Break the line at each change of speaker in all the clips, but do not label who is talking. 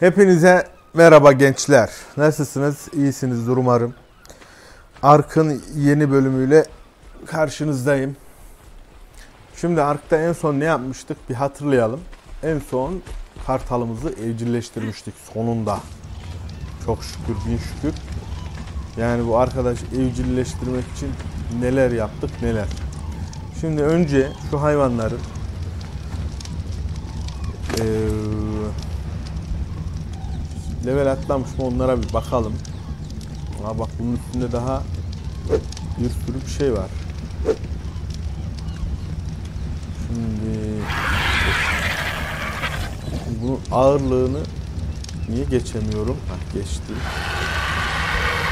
Hepinize merhaba gençler. Nasılsınız? İyisinizdir umarım. Ark'ın yeni bölümüyle karşınızdayım. Şimdi Ark'ta en son ne yapmıştık bir hatırlayalım. En son kartalımızı evcilleştirmiştik sonunda. Çok şükür bin şükür. Yani bu arkadaş evcilleştirmek için neler yaptık neler. Şimdi önce şu hayvanların eee level atlamış mı onlara bir bakalım. Aa bak bunun üstünde daha bir sürü bir şey var. Şimdi bunun ağırlığını niye geçemiyorum? Ha geçtim.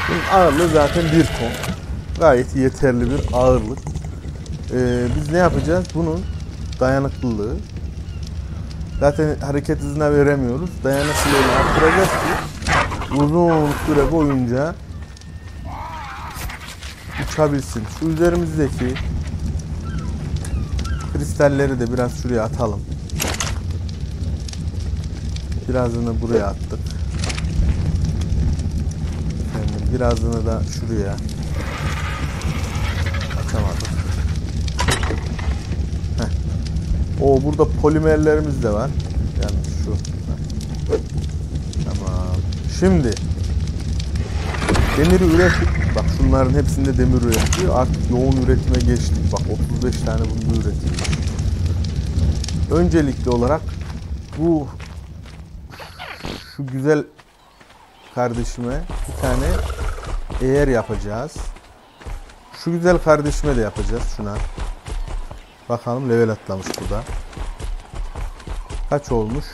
Bunun ağırlığı zaten bir ton. Gayet yeterli bir ağırlık. Ee, biz ne yapacağız? Bunun dayanıklılığı. Zaten hareket hızına veremiyoruz. Dayanıklılığını arttıracağız ki uzun süre boyunca uçabilsin. Şu üzerimizdeki kristalleri de biraz şuraya atalım. Birazını buraya attık. Efendim, birazını da şuraya. Açamadık. Heh. O burada polimerlerimiz de var. Yani şu. Tamam. Şimdi demiri ürettik. Bak şunların hepsinde demir üretiyor. Artık yoğun üretime geçtik. Bak 35 tane bunda üretilmiş. Öncelikli olarak bu şu güzel kardeşime bir tane eğer yapacağız. Şu güzel kardeşime de yapacağız şuna. Bakalım level atlamış burada. Kaç olmuş?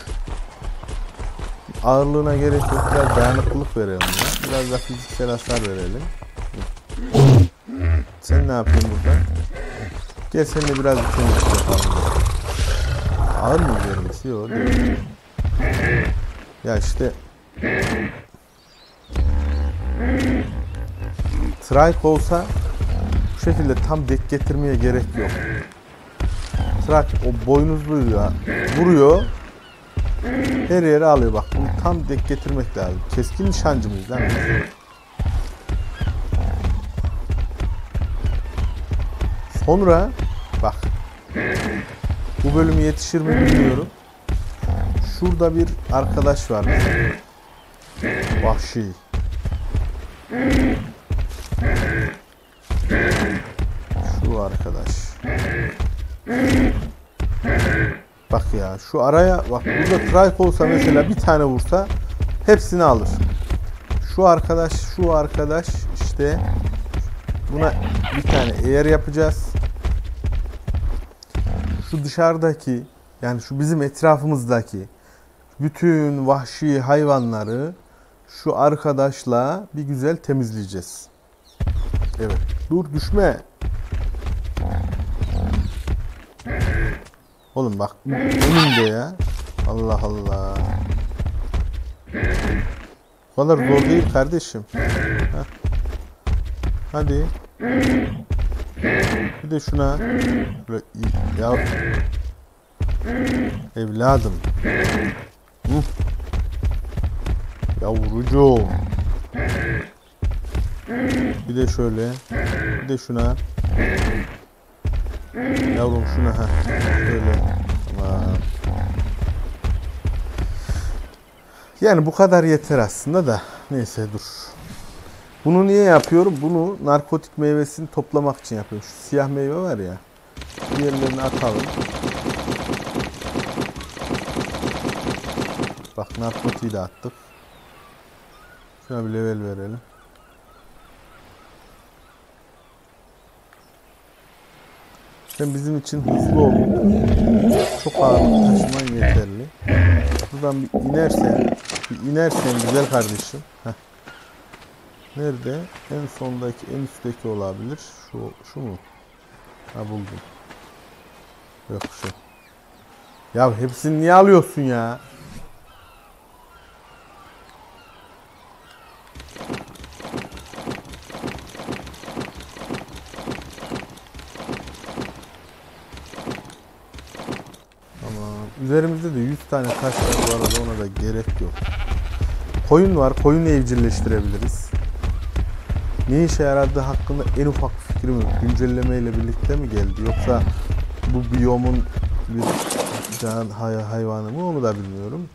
Ağırlığına gerek yok. Biraz dayanıklılık verelim buna. Biraz da fiziksel hasar verelim. Sen ne yapıyorsun burada? Gel seninle biraz bir temizlik yapalım. Ağır mı üzerimiz? Yok değil. Ya işte Trike olsa bu şekilde tam dek getirmeye gerek yok. Trike o boynuzluyu ya vuruyor. Her yere alıyor bak. Bunu tam dek getirmek lazım. Keskin nişancı mıyız lan? Sonra bak. Bu bölüm yetişir mi bilmiyorum. Şurada bir arkadaş var. Vahşi. Şu arkadaş. Bak ya şu araya bak burada trike olsa mesela bir tane vursa hepsini alır. Şu arkadaş şu arkadaş işte buna bir tane eğer yapacağız. Şu dışarıdaki yani şu bizim etrafımızdaki bütün vahşi hayvanları şu arkadaşla bir güzel temizleyeceğiz. Evet. Dur düşme. Oğlum bak önümde ya. Allah Allah. Bu kadar zor değil kardeşim. Heh. Hadi. Bir de şuna. Ya. Evladım. Hı. Yavrucuğum. Bir de şöyle. Bir de şuna. Yavrum şuna ha. Şöyle. Tamam. Yani bu kadar yeter aslında da. Neyse dur. Bunu niye yapıyorum? Bunu narkotik meyvesini toplamak için yapıyorum. Şu siyah meyve var ya. Diğerlerini atalım. Bak narkotiği de attık. Şuna bir level verelim. Sen bizim için hızlı ol. Çok ağırlık taşıman yeterli. Buradan bir inersen, bir inersen güzel kardeşim. Heh. Nerede? En sondaki, en üstteki olabilir. Şu, şu mu? Ha buldum. Yok şu. Ya hepsini niye alıyorsun ya? Tamam. Üzerimizde de 100 tane taş var bu arada ona da gerek yok. koyun var. Koyun evcilleştirebiliriz. Ne işe yaradığı hakkında en ufak fikrim yok. Güncelleme ile birlikte mi geldi yoksa bu biyomun bir can hay hayvanı mı onu da bilmiyorum.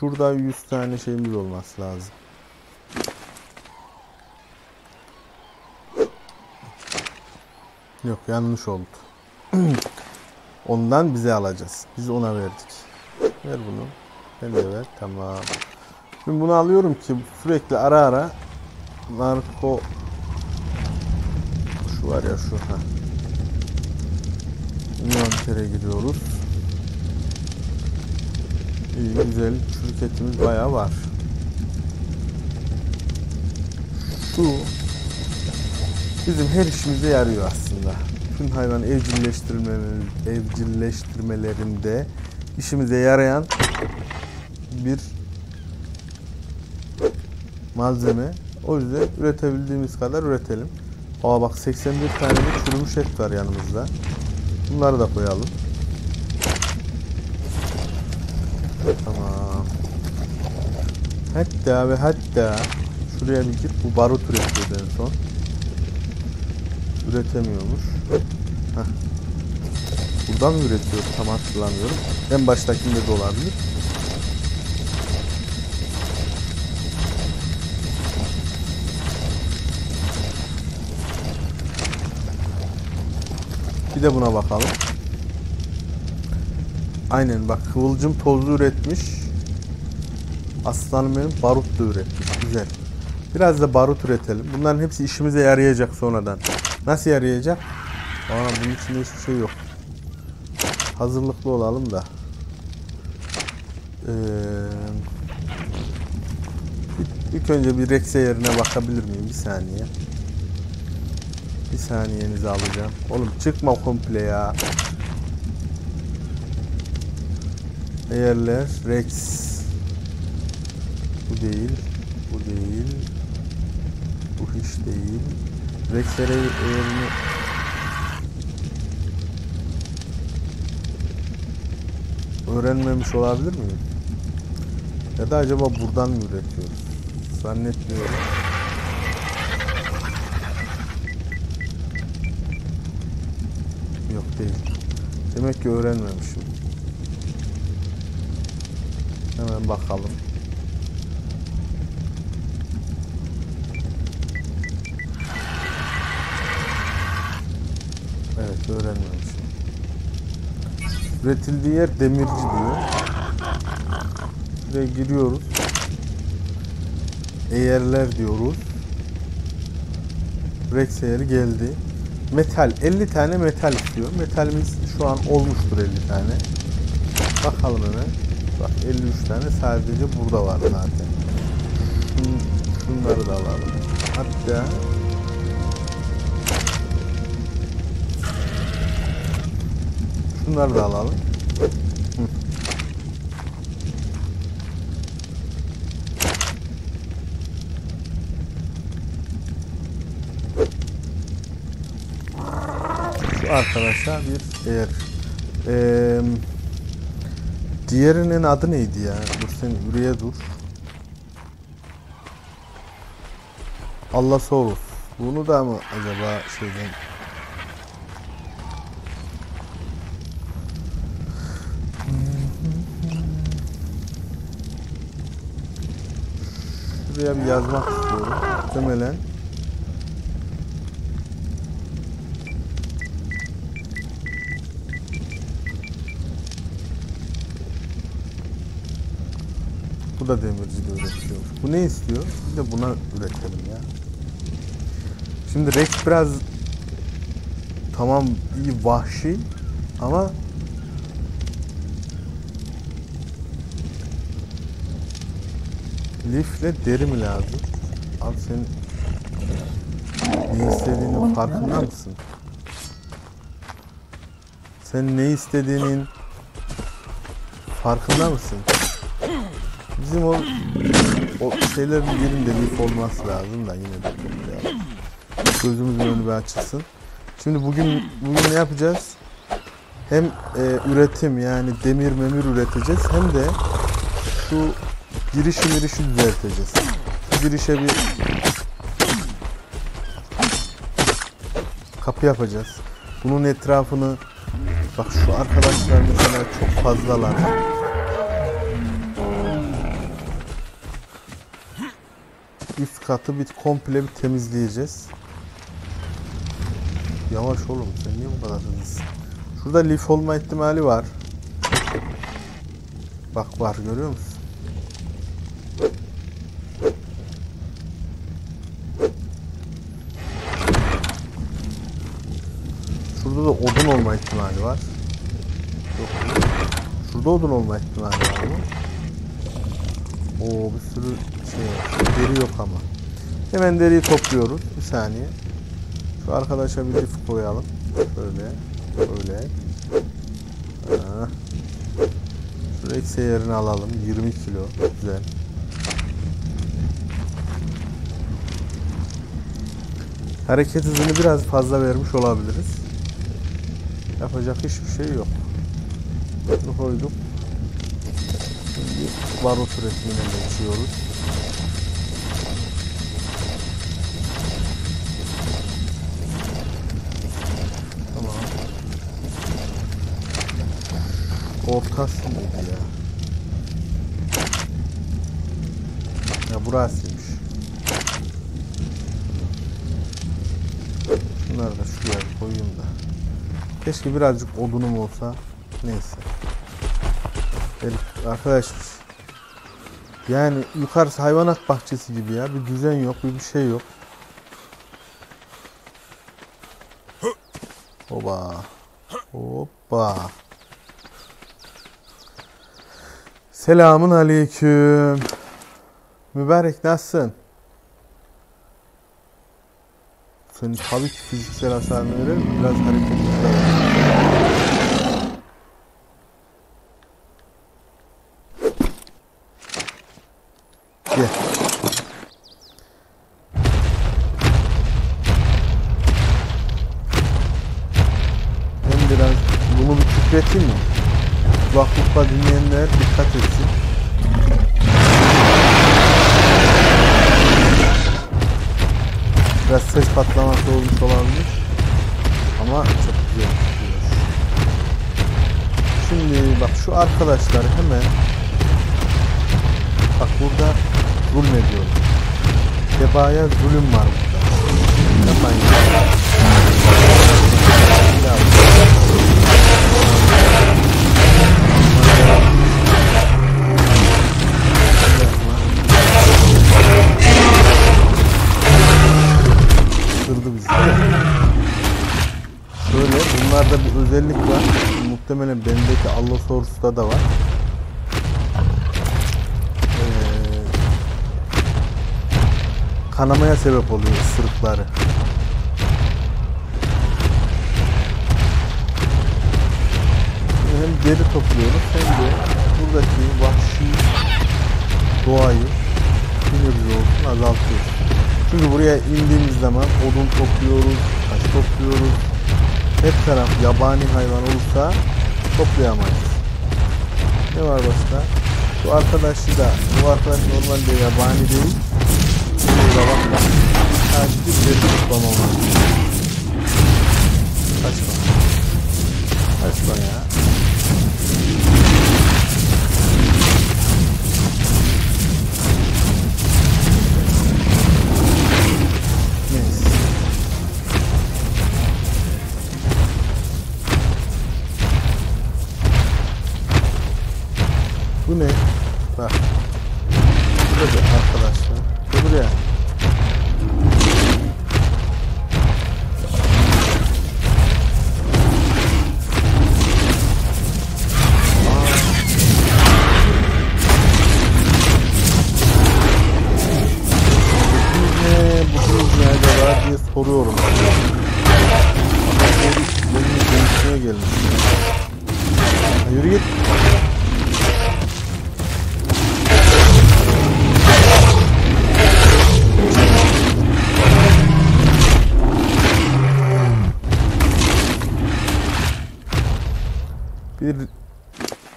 Şurada 100 tane şeyimiz olması lazım. Yok yanlış oldu. Ondan bize alacağız. Biz ona verdik. Ver bunu. Ben de ver. Tamam. Şimdi bunu alıyorum ki sürekli ara ara narko şu var ya şu ha. Envantere giriyoruz. İyi güzel çürük etimiz bayağı var. Şu bizim her işimize yarıyor aslında. Bütün hayvan evcilleştirmeleri, evcilleştirmelerinde işimize yarayan bir malzeme. O yüzden üretebildiğimiz kadar üretelim. Aa bak 81 tane de çürümüş et var yanımızda. Bunları da koyalım. Tamam. Hatta ve hatta şuraya bir git. Bu barut üretiyordu en son. Üretemiyormuş. Heh. Buradan mı üretiyordu? Tam hatırlamıyorum. En baştakinde de olabilir. Bir de buna bakalım. Aynen bak kıvılcım tozu üretmiş. Aslanım benim barut da üretmiş. Güzel. Biraz da barut üretelim. Bunların hepsi işimize yarayacak sonradan. Nasıl yarayacak? Aa bunun içinde hiçbir şey yok. Hazırlıklı olalım da. Ee, ilk- önce bir Rex'e yerine bakabilir miyim? Bir saniye. Bir saniyenizi alacağım. Oğlum çıkma komple ya. Değerler Rex. Bu değil. Bu değil. Bu hiç değil. Rex'lere yerini öğrenmemiş olabilir miyim? Ya da acaba buradan mı üretiyoruz? Zannetmiyorum. Yok değil. Demek ki öğrenmemişim. Hemen bakalım. Evet öğrenmemişim. Üretildiği yer demirci diyor. Buraya giriyoruz. Eğerler diyoruz. Rex eğeri geldi. Metal 50 tane metal istiyor. Metalimiz şu an olmuştur 50 tane. Bakalım hemen. Bak 53 tane sadece burada var zaten. Şun, şunları da alalım. Hatta şunları da alalım. Şu arkadaşa bir eğer eee diğerinin adı neydi ya? Dur sen buraya dur. Allah Soros. Bunu da mı acaba şeyden Şuraya bir yazmak istiyorum. Muhtemelen Bu da demirci de üretiyor. Bu ne istiyor? Bir de buna üretelim ya. Şimdi Rex biraz tamam iyi vahşi ama lifle deri mi lazım? Abi sen ne istediğinin farkında mısın? Sen ne istediğinin farkında mısın? Bizim o o şeylerin birinde lif olması lazım da yine de. Gözümüzün önü bir açılsın. Şimdi bugün bugün ne yapacağız? Hem e, üretim yani demir memir üreteceğiz hem de şu girişi mirişi düzelteceğiz. Girişe bir kapı yapacağız. Bunun etrafını bak şu arkadaşlar mesela çok fazlalar. Üst katı bir komple bir temizleyeceğiz. Yavaş oğlum sen niye bu kadar hızlısın? Şurada lif olma ihtimali var. Bak var görüyor musun? Şurada da odun olma ihtimali var. Yok. Şurada odun olma ihtimali var mı? Oo bir sürü şey var. Deri yok ama. Hemen deriyi topluyoruz. Bir saniye. Şu arkadaşa bir lif koyalım. Böyle. Böyle. Ha. Şu alalım. 20 kilo. Güzel. Hareket hızını biraz fazla vermiş olabiliriz. Yapacak hiçbir şey yok. Bunu koyduk. Şimdi barut üretimine geçiyoruz. Tamam. Ortası mıydı ya? Ya burasıymış. Şunları da şuraya koyayım da. Keşke birazcık odunum olsa. Neyse. Herif- Arkadaşlar. Yani yukarısı hayvanat bahçesi gibi ya. Bir düzen yok, bir bir şey yok. Hoba. Hoppa. Selamun aleyküm. Mübarek nasılsın? Senin tabii ki fiziksel hasarını. Biraz hareketli. Arkadaşlar hemen bak burada zulmediyor. Tebaya zulüm var burada. Yapmayın. Allosaurus'ta da var. Ee, kanamaya sebep oluyor ısırıkları. Hem deri topluyoruz hem de buradaki vahşi doğayı nebze olsun azaltıyoruz. Çünkü buraya indiğimiz zaman odun topluyoruz, taş topluyoruz. Hep taraf yabani hayvan olursa toplayamayız. Ne var başka? Bu arkadaşı da, bu arkadaş normalde yabani değil. Burada bak bak. Sadece deri toplama var. Kaçma. Kaçma ya. Değişmeye gelmiş. Ha, Yürü git. Bir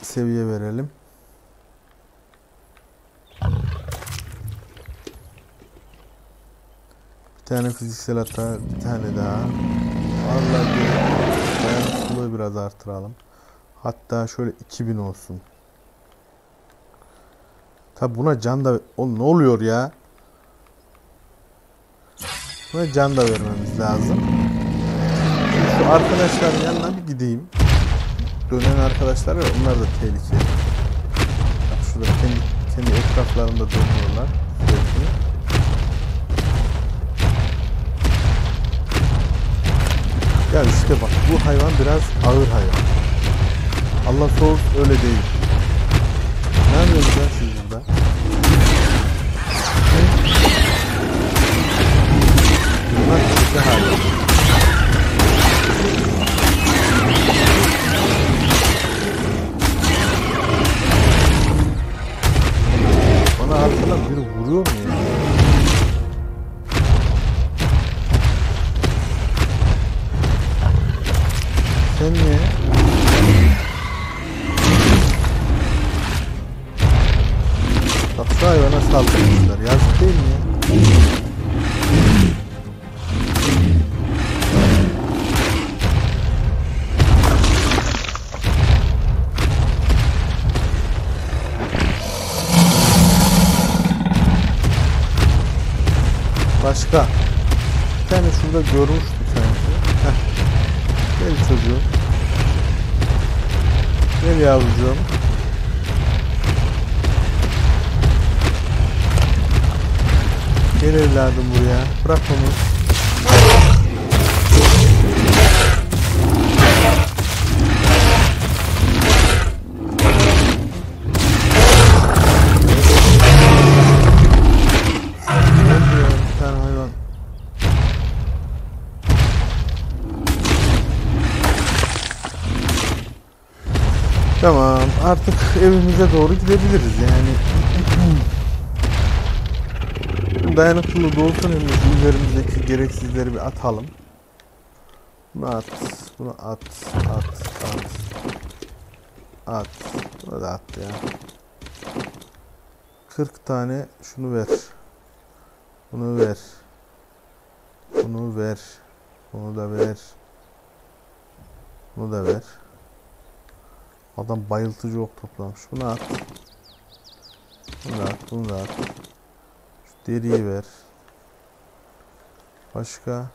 seviye verelim. Tane fiziksel hata, bir tane daha. Vallahi dayanıklılığı biraz artıralım. Hatta şöyle 2000 olsun. Tabi buna can da... Oğlum ne oluyor ya? Buna can da vermemiz lazım. Şu arkadaşların yanına bir gideyim. Dönen arkadaşlar var. Onlar da tehlikeli. Şurada kendi, kendi etraflarında dönüyorlar. Sürekli. Ya işte bak bu hayvan biraz ağır hayvan. Allah soğuk öyle değil. Ne yapıyorsunuz ya siz burada? Bunlar kötü hayvan. Bana arkadan biri vuruyor mu Sen? Bak şu hayvana saldırmışlar. Yazık değil mi ya? Başka. Bir tane şurada görmüştüm. Gel çocuğum. Gel yavrucuğum. Gel evladım buraya. Bırak onu. Artık evimize doğru gidebiliriz yani. Dayanıklılığı da olsun hem de şu üzerimizdeki gereksizleri bir atalım. Bunu at, bunu at, at, at. At. Bunu da at ya. 40 tane şunu ver. Bunu ver. Bunu ver. Bunu da ver. Bunu da ver. Adam bayıltıcı ok toplamış. Bunu at. Bunu at. Bunu at. Şu deriyi ver. Başka.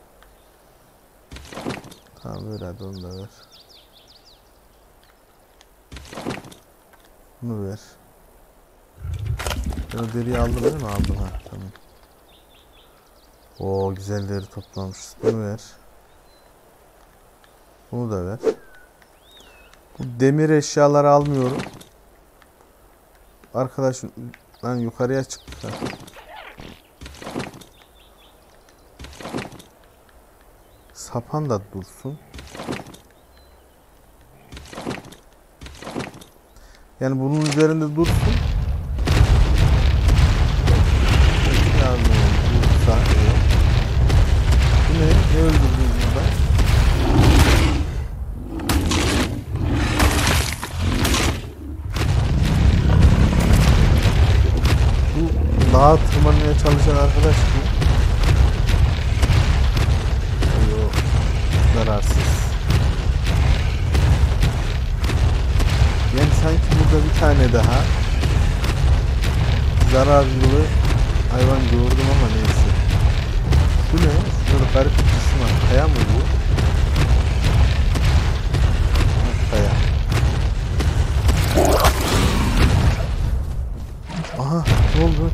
Tamam ver hadi onu da ver. Bunu ver. Ben o deriyi aldım değil mi? Aldım ha tamam. Oo güzel deri toplamışız. Bunu ver. Bunu da ver. Bu demir eşyaları almıyorum. Arkadaşım lan yukarıya çıktık ha. Sapan da dursun. Yani bunun üzerinde dursun. Tırmanmaya çalışan arkadaş bu. Yok. Zararsız. Yani sanki burada bir tane daha zararlı hayvan gördüm ama neyse. Bu ne? Şurada garip bir cisim var. Kaya mı bu?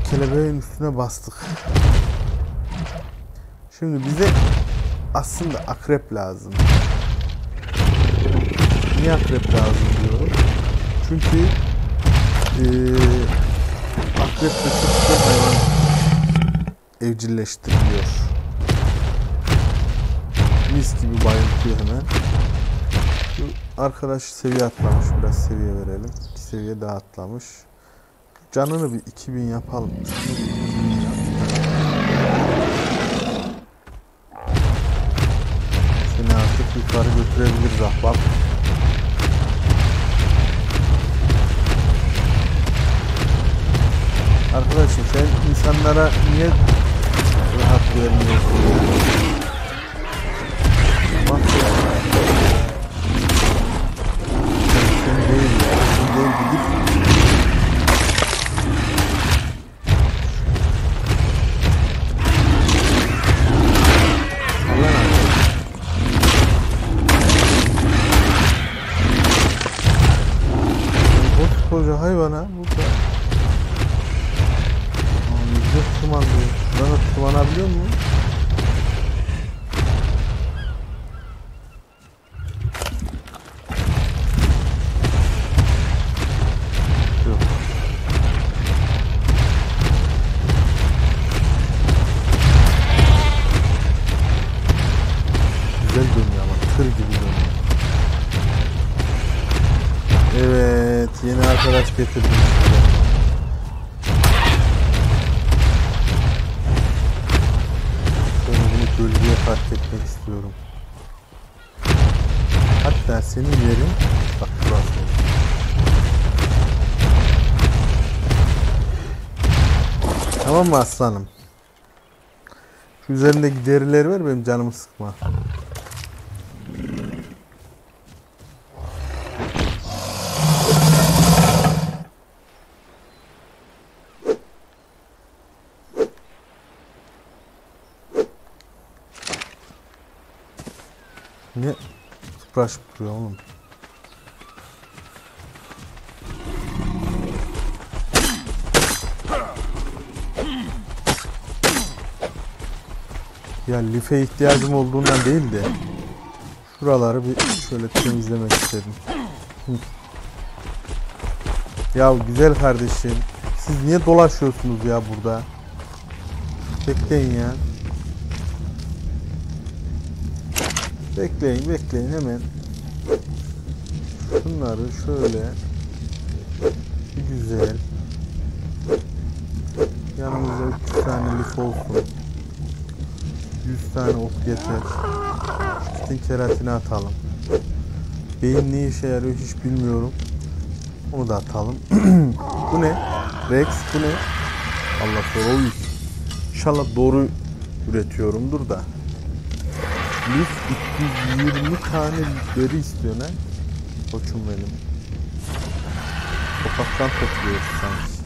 Kelebeğin üstüne bastık. Şimdi bize aslında akrep lazım. Niye akrep lazım diyorum? Çünkü eee akrep de çok güzel hayvan evcilleştiriliyor. Mis gibi bayıltıyor hemen. Arkadaş seviye atlamış. Biraz seviye verelim. İki seviye daha atlamış. Canını bir 2000 yapalım. Şunu bir 2000 yap. Seni artık yukarı götürebiliriz ahbap. Arkadaşım sen insanlara niye rahat vermiyorsun ya. Bak ya. Sen değil ya. Sen değil gidip Koskoca hayvana etmek istiyorum. Hatta senin yerin bak burası. Tamam mı aslanım? Şu üzerindeki derileri ver benim canımı sıkma. Ne kıpraşıp duruyor oğlum? Ya life ihtiyacım olduğundan değil de şuraları bir şöyle temizlemek istedim. Ya güzel kardeşim siz niye dolaşıyorsunuz ya burada? Bekleyin ya. Bekleyin bekleyin hemen. Şunları şöyle bir güzel. Yanımızda 300 tane lif olsun. 100 tane ok yeter. Bütün keratini atalım. Beyin ne işe yarıyor hiç bilmiyorum. Onu da atalım. bu ne? Rex bu ne? Allah doğru. İnşallah doğru üretiyorumdur da. Lif 220 tane deri istiyor ne? Koçum benim. Sokaktan topluyoruz sanki.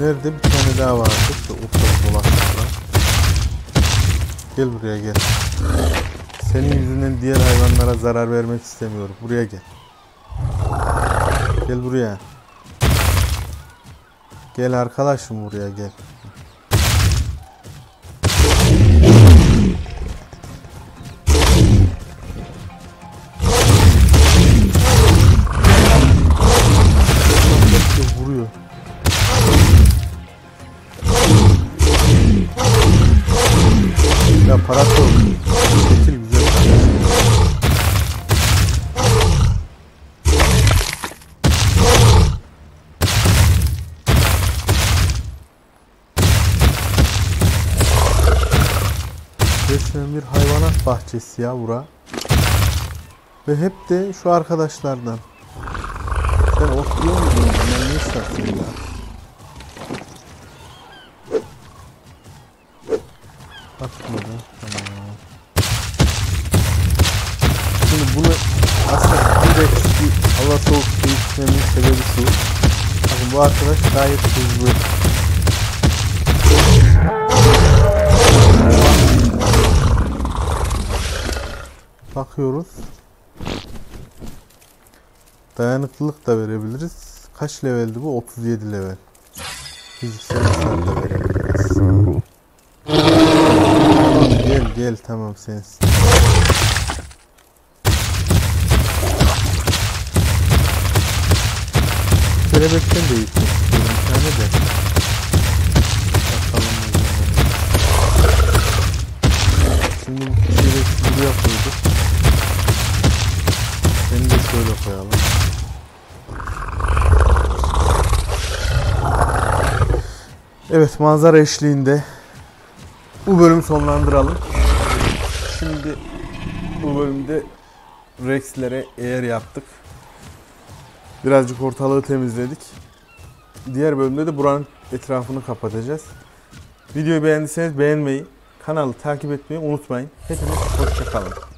Nerede bir tane daha vardı? Ufak dolaştılar. Gel buraya gel. Senin yüzünden diğer hayvanlara zarar vermek istemiyorum. Buraya gel. Gel buraya. Gel arkadaşım buraya gel. Resmen bir hayvanat bahçesi ya bura. Ve hep de şu arkadaşlardan. Sen oturuyor musun? Ben ne istersin ya? Atmadı. Tamam. Şimdi bunu aslında direkt bir hava soğuk su içmemin sebebi şu. Bakın bu arkadaş gayet hızlı. Bakıyoruz. Dayanıklılık da verebiliriz. Kaç leveldi bu? 37 level. Fiziksel hasar verebiliriz. Gel tamam sensin. Kelebekten de iyisin. Bir tane de. Bakalım. Şimdi buraya koyduk. Seni de şöyle koyalım. Evet manzara eşliğinde bu bölümü sonlandıralım. Şimdi bu bölümde Rex'lere eğer yaptık. Birazcık ortalığı temizledik. Diğer bölümde de buranın etrafını kapatacağız. Videoyu beğendiyseniz beğenmeyi, kanalı takip etmeyi unutmayın. Hepiniz hoşçakalın.